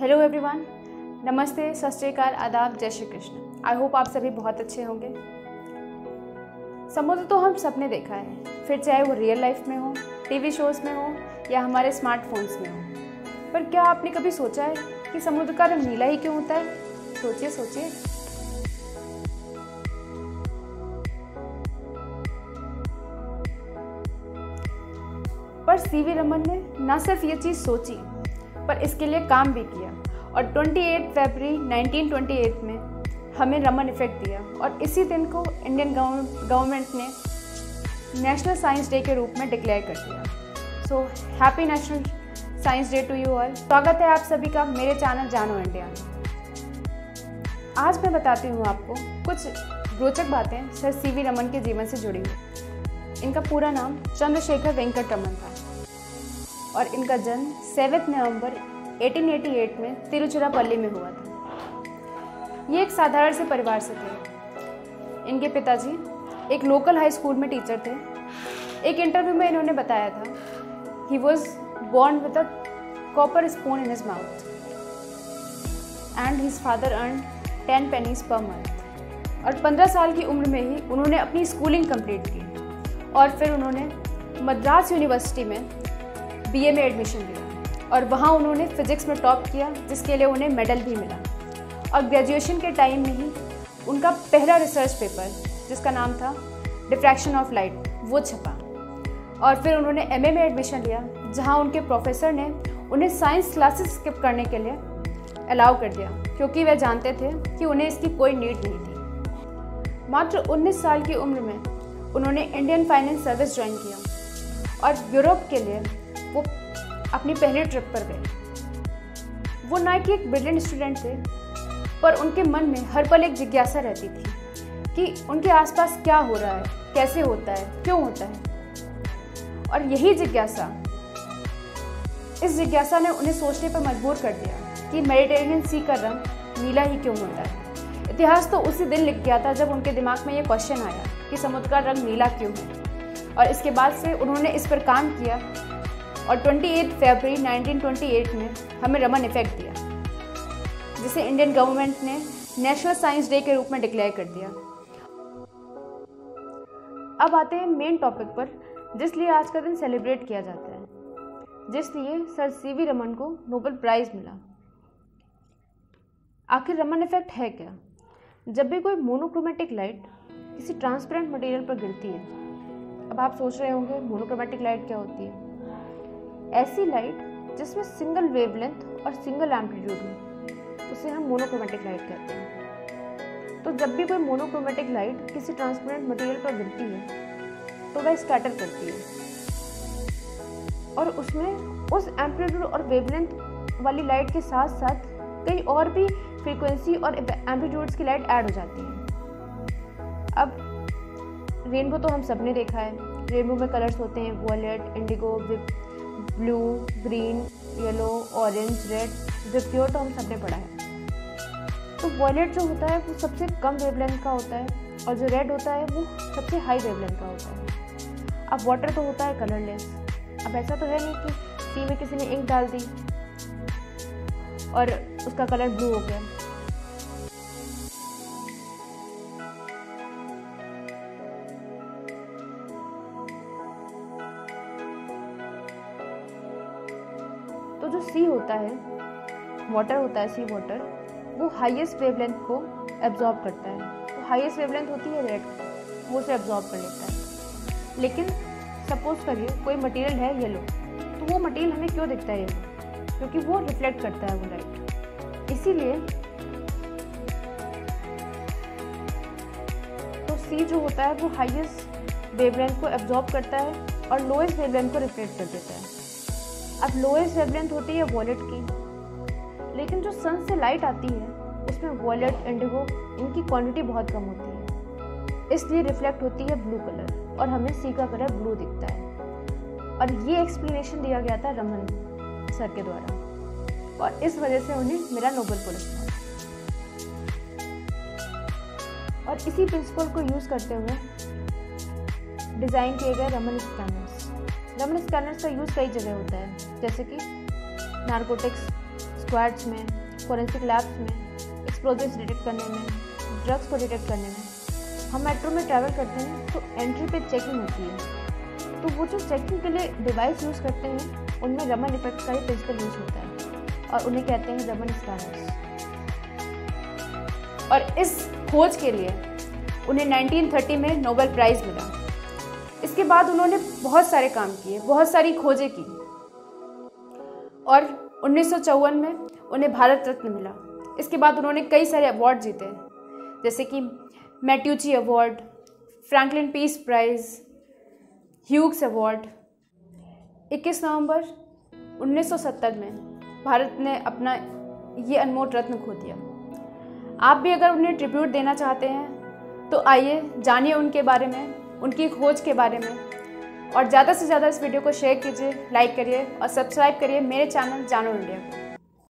Hello everyone नमस्ते, सत श्रीकाल आदाब, जय श्री कृष्ण। आई होप आप सभी बहुत अच्छे होंगे। समुद्र तो हम सबने देखा है। फिर चाहे वो रियल लाइफ में हो टीवी शोज़ में हो, या हमारे स्मार्टफोन्स में हो। पर क्या आपने कभी सोचा है कि समुद्र का रंग नीला ही क्यों होता है? सोचिए सोचिए। पर सीवी रमन ने न सिर्फ़ ये चीज़ सोची पर इसके लिए काम भी किया। और 28 फरवरी 1928 में हमें रमन इफ़ेक्ट दिया। और इसी दिन को इंडियन गवर्नमेंट ने नेशनल साइंस डे के रूप में डिक्लेयर कर दिया। So happy national science day to you all स्वागत है आप सभी का मेरे चैनल जानो इंडिया आज मैं बताती हूँ आपको कुछ रोचक बातें सर सी वी रमन के जीवन से जुड़ी हुई। इनका पूरा नाम चंद्रशेखर वेंकट रमन था। और इनका जन्म सेवेंथ नवंबर 1888 में तिरुचिरापल्ली में हुआ था। ये एक साधारण से परिवार से थे। इनके पिताजी एक लोकल हाई स्कूल में टीचर थे। एक इंटरव्यू में इन्होंने बताया था he was born with a copper spoon in his mouth and his father earn ten pennies per month और पंद्रह साल की उम्र में ही उन्होंने अपनी स्कूलिंग कंप्लीट की और फिर उन्होंने मद्रास यूनिवर्सिटी में बीए में एडमिशन लिया और वहाँ उन्होंने फिजिक्स में टॉप किया, जिसके लिए उन्हें मेडल भी मिला। और ग्रेजुएशन के टाइम में ही उनका पहला रिसर्च पेपर जिसका नाम था डिफ्रैक्शन ऑफ़ लाइट वो छपा। और फिर उन्होंने एमए में एडमिशन लिया, जहाँ उनके प्रोफेसर ने उन्हें साइंस क्लासेस स्किप करने के लिए अलाउ कर दिया, क्योंकि वह जानते थे कि उन्हें इसकी कोई नीड नहीं थी। मात्र 19 साल की उम्र में उन्होंने इंडियन फाइनेंस सर्विस ज्वाइन किया। और यूरोप के लिए वो अपनी पहली ट्रिप पर गए। वो ना कि एक ब्रिलियंट स्टूडेंट थे, पर उनके मन में हर पल एक जिज्ञासा रहती थी कि उनके आसपास क्या हो रहा है, कैसे होता है, क्यों होता है। और यही जिज्ञासा, इस जिज्ञासा ने उन्हें सोचने पर मजबूर कर दिया कि मेडिटेरियन सी का रंग नीला ही क्यों होता है। इतिहास तो उसी दिन लिख गया था जब उनके दिमाग में ये क्वेश्चन आया कि समुद्र का रंग नीला क्यों है। और इसके बाद से उन्होंने इस पर काम किया और 28 फरवरी 1928 में हमें रमन इफ़ेक्ट दिया, जिसे इंडियन गवर्नमेंट ने नेशनल साइंस डे के रूप में डिक्लेयर कर दिया। अब आते हैं मेन टॉपिक पर जिसलिए आज का दिन सेलिब्रेट किया जाता है जिसलिए सर सी वी रमन को नोबेल प्राइज़ मिला। आखिर रमन इफ़ेक्ट है क्या? जब भी कोई मोनोक्रोमेटिक लाइट किसी ट्रांसपेरेंट मटेरियल पर गिरती है, अब आप सोच रहे होंगे मोनोक्रोमेटिक लाइट क्या होती है? ऐसी लाइट जिसमें सिंगल वेवलेंथ और सिंगल एम्पलीट्यूड हो, उसे हम मोनोक्रोमेटिक लाइट कहते हैं। तो जब भी कोई मोनोक्रोमेटिक लाइट किसी ट्रांसपेरेंट मटेरियल पर गिरती है तो वह स्कैटर करती है। और उसमें उस एम्पलीट्यूड और वेवलेंथ वाली लाइट के साथ साथ कई और भी फ्रीक्वेंसी और एम्पलीट्यूड्स की लाइट ऐड हो जाती है। अब रेनबो तो हम सबने देखा है। रेनबो में कलर्स होते हैं violet indigo blue, green, yellow orange red जो तो हम सबने पढ़ा है। तो वॉयलेट जो होता है, वो सबसे कम वेवलेंथ का होता है और जो रेड होता है, वो सबसे हाई वेवलेंथ का होता है। अब वाटर तो होता है कलरलेस अब ऐसा तो है नहीं कि टी में किसी ने इंक डाल दी और उसका कलर ब्लू हो गया। तो जो सी होता है वाटर होता है सी वाटर वो हाईएस्ट वेवलेंथ को एब्जॉर्ब करता है। तो हाईएस्ट वेवलेंथ होती है रेड वो उसे एब्जॉर्ब कर लेता है। लेकिन सपोज़ करिए, कोई मटेरियल है येलो तो वो मटेरियल हमें क्यों दिखता है येलो क्योंकि वो रिफ्लेक्ट करता है वो लाइट इसीलिए तो सी जो होता है, वो हाईएस्ट वेवलेंथ को एब्जॉर्ब करता है और लोएस्ट वेवलेंथ को रिफ्लेक्ट कर देता है। अब लोएस्ट वेवलेंथ होती है वॉलेट की। लेकिन जो सन से लाइट आती है उसमें वॉलेट इंडिगो इनकी क्वांटिटी बहुत कम होती है। इसलिए रिफ्लेक्ट होती है ब्लू कलर और हमें सी का कलर ब्लू दिखता है। और ये एक्सप्लेनेशन दिया गया था रमन सर के द्वारा। और इस वजह से उन्हें मेरा नोबल पुरस्कार और इसी प्रिंसिपल को यूज़ करते हुए डिज़ाइन किए गए रमन स्कैनर्स रमन स्कैनर्स का यूज़ कई जगह होता है, जैसे कि नारकोटिक्स स्क्वाड्स में फॉरेंसिक लैब्स में एक्सप्लोजिव्स डिटेक्ट करने में ड्रग्स को डिटेक्ट करने में। हम मेट्रो में ट्रैवल करते हैं तो एंट्री पे चेकिंग होती है। तो वो जो चेकिंग के लिए डिवाइस यूज़ करते हैं, उनमें रमन इफ़ेक्ट का ही प्रिंसिपल यूज़ होता है और उन्हें कहते हैं रमन स्कैनर्स और इस खोज के लिए उन्हें 1930 में नोबेल प्राइज़ मिला। इसके बाद उन्होंने बहुत सारे काम किए, बहुत सारी खोजें की। और उन्नीस सौ चौवन में उन्हें भारत रत्न मिला। इसके बाद उन्होंने कई सारे अवार्ड जीते, जैसे कि Matteucci award Franklin peace prize Hughes award 21 नवंबर 1970 में भारत ने अपना ये अनमोल रत्न खो दिया। आप भी अगर उन्हें ट्रिब्यूट देना चाहते हैं तो आइए जानिए उनके बारे में। उनकी खोज के बारे में। और ज़्यादा से ज़्यादा इस वीडियो को शेयर कीजिए लाइक करिए और सब्सक्राइब करिए मेरे चैनल जानो इंडिया को।